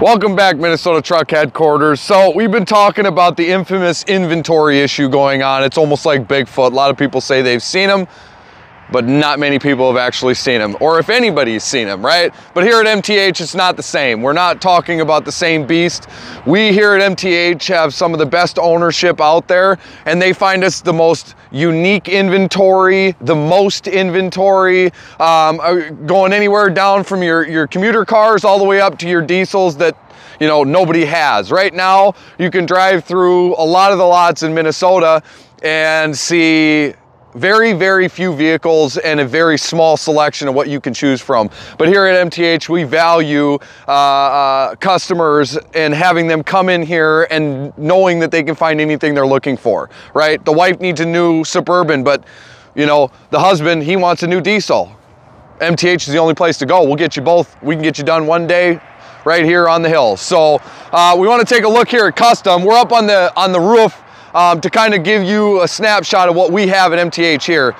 Welcome back, Minnesota Truck Headquarters. So we've been talking about the infamous inventory issue going on. It's almost like Bigfoot. A lot of people say they've seen him but not many people have actually seen him, or if anybody's seen him, right? But here at MTH, it's not the same. We're not talking about the same beast. We here at MTH have some of the best ownership out there, and they find us the most unique inventory, the most inventory, um, uh, going anywhere down from your, your commuter cars all the way up to your diesels that you know nobody has. Right now, you can drive through a lot of the lots in Minnesota and see very, very few vehicles and a very small selection of what you can choose from. But here at MTH, we value uh, uh, customers and having them come in here and knowing that they can find anything they're looking for, right? The wife needs a new Suburban, but you know, the husband, he wants a new diesel. MTH is the only place to go. We'll get you both. We can get you done one day right here on the hill. So uh, we want to take a look here at Custom. We're up on the on the roof um, to kind of give you a snapshot of what we have at MTH here.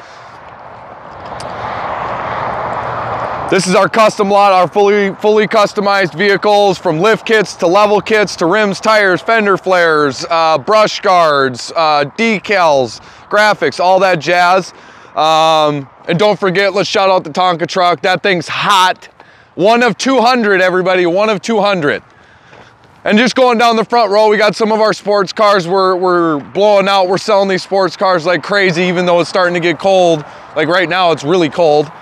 This is our custom lot, our fully fully customized vehicles from lift kits to level kits to rims, tires, fender flares, uh, brush guards, uh, decals, graphics, all that jazz. Um, and don't forget, let's shout out the Tonka truck. That thing's hot. One of 200, everybody, one of 200. And just going down the front row, we got some of our sports cars. We're, we're blowing out. We're selling these sports cars like crazy, even though it's starting to get cold. Like right now, it's really cold.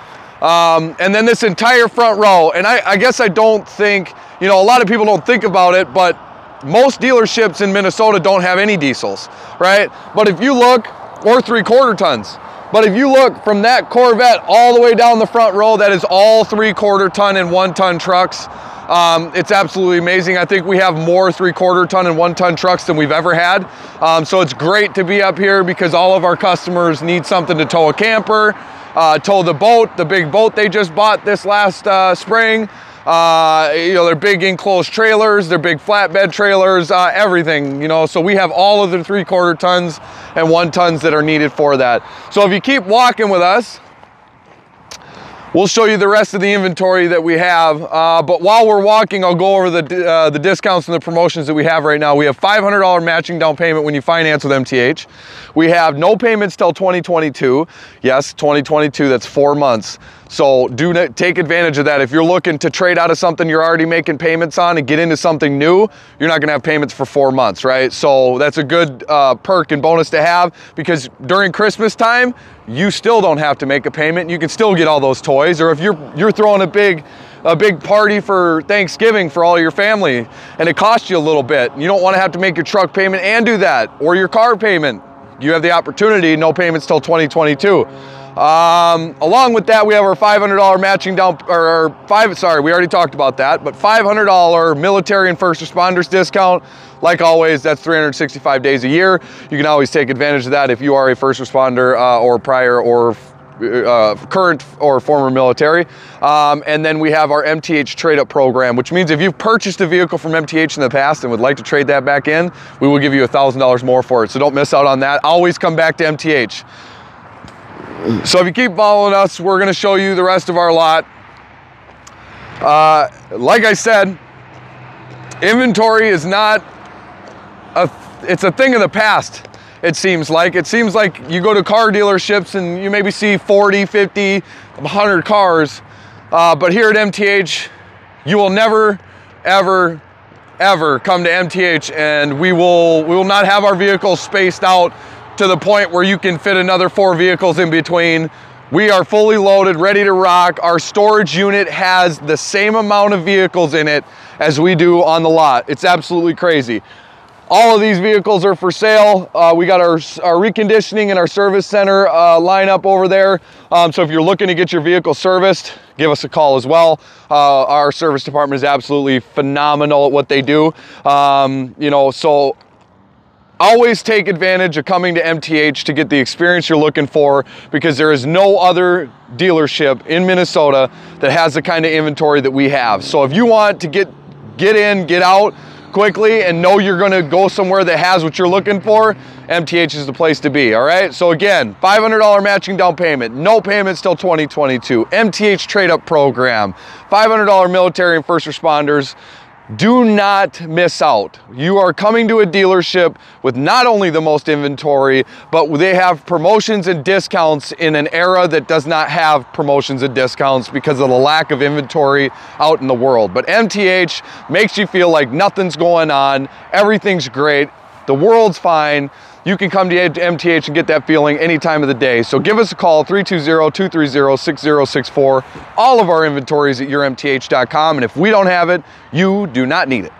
Um, and then this entire front row. And I, I guess I don't think, you know, a lot of people don't think about it, but most dealerships in Minnesota don't have any diesels, right? But if you look, or three quarter tons. But if you look from that Corvette all the way down the front row, that is all three quarter ton and one ton trucks. Um, it's absolutely amazing. I think we have more three quarter ton and one ton trucks than we've ever had. Um, so it's great to be up here because all of our customers need something to tow a camper, uh, tow the boat, the big boat they just bought this last uh, spring. Uh, you know, they're big enclosed trailers, they're big flatbed trailers, uh, everything, you know. So we have all of the three quarter tons and one tons that are needed for that. So if you keep walking with us, We'll show you the rest of the inventory that we have. Uh, but while we're walking, I'll go over the, uh, the discounts and the promotions that we have right now. We have $500 matching down payment when you finance with MTH. We have no payments till 2022. Yes, 2022, that's four months. So do take advantage of that. If you're looking to trade out of something you're already making payments on and get into something new, you're not gonna have payments for four months, right? So that's a good uh, perk and bonus to have because during Christmas time, you still don't have to make a payment. You can still get all those toys. Or if you're, you're throwing a big, a big party for Thanksgiving for all your family and it costs you a little bit, you don't wanna have to make your truck payment and do that or your car payment. You have the opportunity, no payments till 2022. Um, along with that, we have our $500 matching down, or five, sorry, we already talked about that, but $500 military and first responders discount. Like always, that's 365 days a year. You can always take advantage of that if you are a first responder uh, or prior or uh, current or former military. Um, and then we have our MTH trade up program, which means if you've purchased a vehicle from MTH in the past and would like to trade that back in, we will give you $1,000 more for it. So don't miss out on that. Always come back to MTH. So if you keep following us, we're gonna show you the rest of our lot. Uh, like I said, inventory is not a, it's a thing of the past, it seems like. It seems like you go to car dealerships and you maybe see 40, 50, 100 cars, uh, but here at MTH, you will never, ever, ever come to MTH and we will, we will not have our vehicles spaced out to the point where you can fit another four vehicles in between. We are fully loaded, ready to rock. Our storage unit has the same amount of vehicles in it as we do on the lot. It's absolutely crazy. All of these vehicles are for sale. Uh, we got our, our reconditioning and our service center uh, line up over there. Um, so if you're looking to get your vehicle serviced, give us a call as well. Uh, our service department is absolutely phenomenal at what they do. Um, you know, so Always take advantage of coming to MTH to get the experience you're looking for because there is no other dealership in Minnesota that has the kind of inventory that we have. So if you want to get, get in, get out quickly and know you're gonna go somewhere that has what you're looking for, MTH is the place to be, all right? So again, $500 matching down payment, no payments till 2022, MTH trade up program, $500 military and first responders, do not miss out. You are coming to a dealership with not only the most inventory, but they have promotions and discounts in an era that does not have promotions and discounts because of the lack of inventory out in the world. But MTH makes you feel like nothing's going on, everything's great, the world's fine you can come to MTH and get that feeling any time of the day. So give us a call, 320-230-6064. All of our inventories at yourmth.com, and if we don't have it, you do not need it.